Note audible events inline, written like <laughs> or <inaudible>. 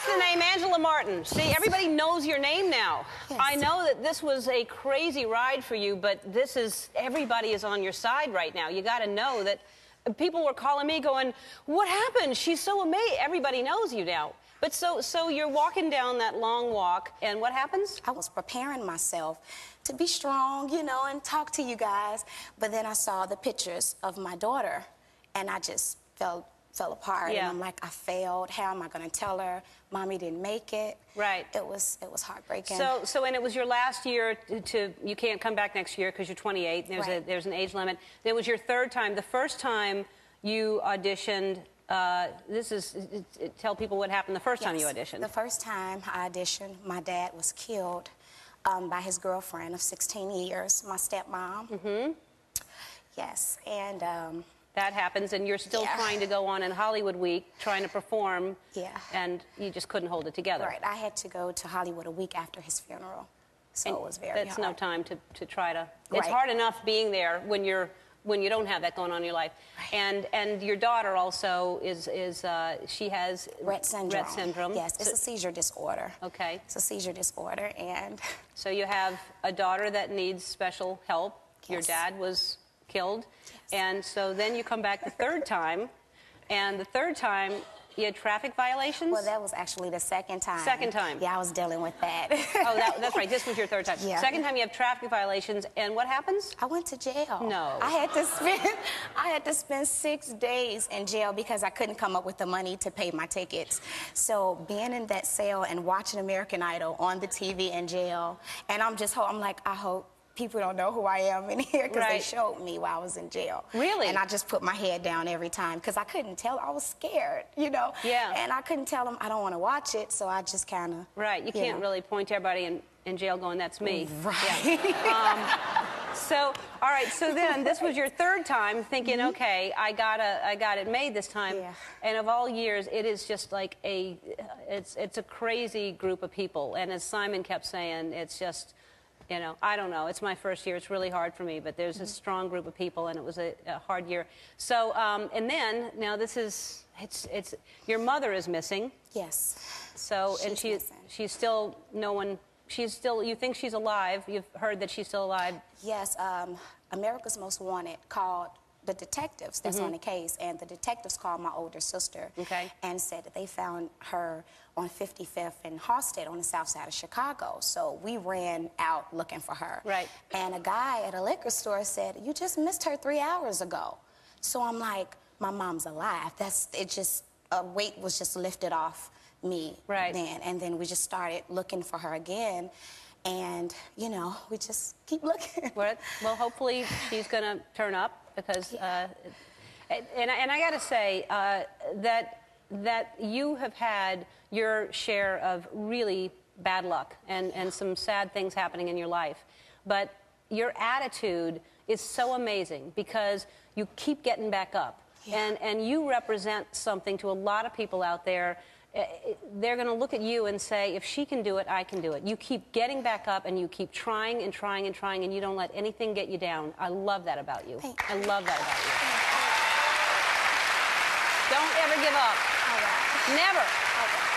That's the name, Angela Martin. See, everybody knows your name now. Yes. I know that this was a crazy ride for you, but this is, everybody is on your side right now. You got to know that people were calling me going, What happened? She's so amazing. Everybody knows you now. But so, so you're walking down that long walk, and what happens? I was preparing myself to be strong, you know, and talk to you guys. But then I saw the pictures of my daughter, and I just felt fell apart. Yeah. And I'm like, I failed. How am I going to tell her? Mommy didn't make it. Right. It was it was heartbreaking. So, so, and it was your last year to, to you can't come back next year because you're 28. There's a there's an age limit. It was your third time. The first time you auditioned. Uh, this is it, it- tell people what happened the first time you auditioned. The first time I auditioned, my dad was killed um, by his girlfriend of 16 years, my stepmom. Mm-hmm. Yes, and um, that happens, and you're still Yeah. trying to go on in Hollywood Week, trying to perform. Yeah. And you just couldn't hold it together. right, I had to go to Hollywood a week after his funeral, so And it was very That's hard. no time to, to try to. It's hard enough being there when you're when you don't have that going on in your life. Right. And and your daughter also is is uh, she has Rett syndrome. Rett syndrome. Yes, it's So- a seizure disorder. Okay. It's a seizure disorder, and So you have a daughter that needs special help. Your dad was killed. Yes. And so then you come back the third time, and the third time you had traffic violations. well, that was actually the second time. Second time. Yeah, I was dealing with that. <laughs> oh, that, that's right. This was your third time. Yeah. Second time you have traffic violations, and what happens? I went to jail. No. I had to spend <laughs> I had to spend six days in jail because I couldn't come up with the money to pay my tickets. So being in that cell and watching American Idol on the TV in jail, and I'm just ho- I'm like I hope people don't know who I am in <laughs> here because they showed me while I was in jail. Really? And I just put my head down every time because I couldn't tell. I was scared, you know. Yeah. And I couldn't tell them I don't want to watch it, so I just kind of. Right. You can't really point to everybody in, in jail going, that's me. Right. <laughs> Um, so, all right. So then, this was your third time thinking, mm-hmm. okay, I gotta, I got it made this time. Yeah. And of all years, it is just like a, it's, it's a crazy group of people. And as Simon kept saying, it's just, you know, I don't know. It's my first year. It's really hard for me, but there's a Mm-hmm. strong group of people, and it was a, a hard year. So, um, and then now this is, it's, it's, your mother is missing. Yes. So, and She's she, missing. she's still, no one, she's still, you think she's alive. You've heard that she's still alive. Yes, um, America's Most Wanted called the detectives that's mm-hmm. on the case, and the detectives called my older sister. Okay. and said that they found her on 55th and Halsted on the south side of Chicago. So we ran out looking for her. Right. And a guy at a liquor store said, "You just missed her three hours ago." So I'm like, "My mom's alive." That's it. Just a weight was just lifted off me Right. then, and then we just started looking for her again. And, you know, we just keep looking. Well, well, hopefully she's going to turn up because, uh, and, I- and I got to say uh, that that you have had your share of really bad luck and, and some sad things happening in your life, but your attitude is so amazing because you keep getting back up, Yeah. and and you represent something to a lot of people out there. Uh, They're going to look at you and say, if she can do it, I can do it. You keep getting back up and you keep trying and trying and trying, and you don't let anything get you down. I love that about you. I love that about you. Don't ever give up. Right. Never.